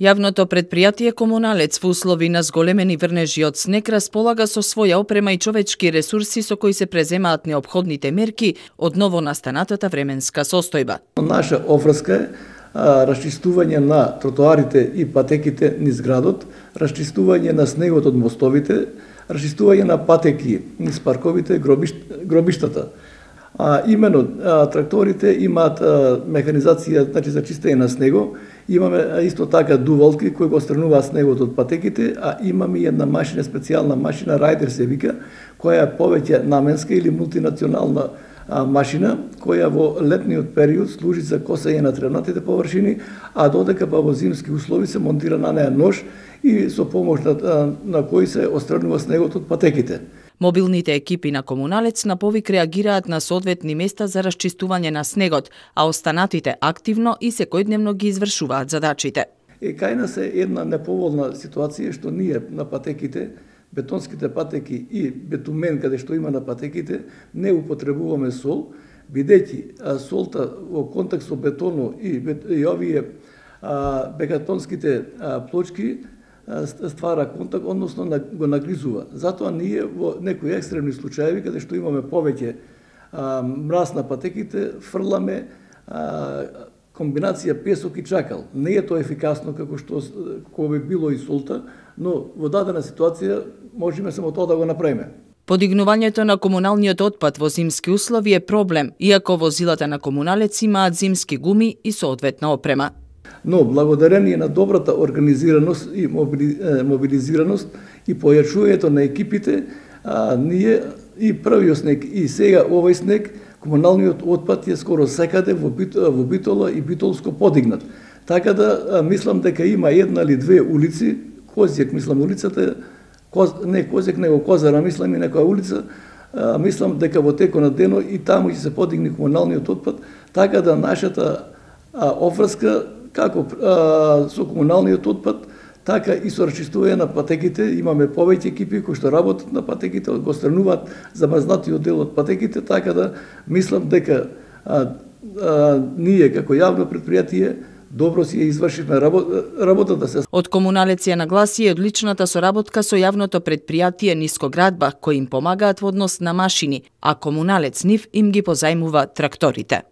Јавното предпријатие Комуналец во услови на зголемени врнежи од снег располага со своја опрема и човечки ресурси со кои се преземаат необходните мерки од ново настанатата временска состојба. Наша офрска е расчистување на тротоарите и патеките низ градот, расчистување на снегот од мостовите, расчистување на патеки низ парковите, гробиш, гробиштата. А, имено а, тракторите имаат а, механизација значи, за чистење на снего, имаме исто така дувалки кои го странуваат снегот од патеките, а имаме и една машина, специјална машина, райдер се вика, која е повеќе наменска или мултинационална машина која во летниот период служи за косење на тревнатите површини, а додека па во зимски услови се монтира на неа нож и со помош на, на кој се остранува снегот од патеките. Мобилните екипи на Комуналец на повик реагираат на соодветни места за расчистување на снегот, а останатите активно и секојдневно ги извршуваат задачите. Е, кај нас е една неповолна ситуација што ние на патеките бетонските патеки и бетумен каде што има на патеките, не употребуваме сол, бидејќи солта во контакт со бетоно и, и овие а, бекатонските а, плочки ствара контакт, односно го нагризува. Затоа ние во некои екстремни случаи каде што имаме повеќе мраз на патеките, фрламе комбинација песок и чакал. Не е тоа ефикасно како што кога би било и солта, но во дадена ситуација можеме само тоа да го направиме. Подигнувањето на комуналниот отпад во зимски услови е проблем, иако возилата на комуналец имаат зимски гуми и соодветна опрема. Но благодарение на добрата организираност и мобилизираност и појачувањето на екипите, а, ние и првиот снег и сега овој снег, комуналниот отпад е скоро секаде во, бит, во Битола и Битолско подигнат. Така да а, мислам дека има една или две улици, Козјек мислам улицата Коз, не Козјек, него Козара, мислам и некоја улица, а, мислам дека во теко на дено и таму ќе се подигне комуналниот отпад, така да нашата а, офрска како а, со комуналниот отпад, така и со расчистување на патеките, имаме повеќе екипи кои што работат на патеките, го странуваат замазнатиот дел од патеките, така да мислам дека а, а, ние како јавно предпријатие добро си ја извршивме работата да се. Од комуналеција нагласи одличната соработка со јавното предпријатие Нискоградба, кои им помагаат во однос на машини, а комуналец нив им ги позајмува тракторите.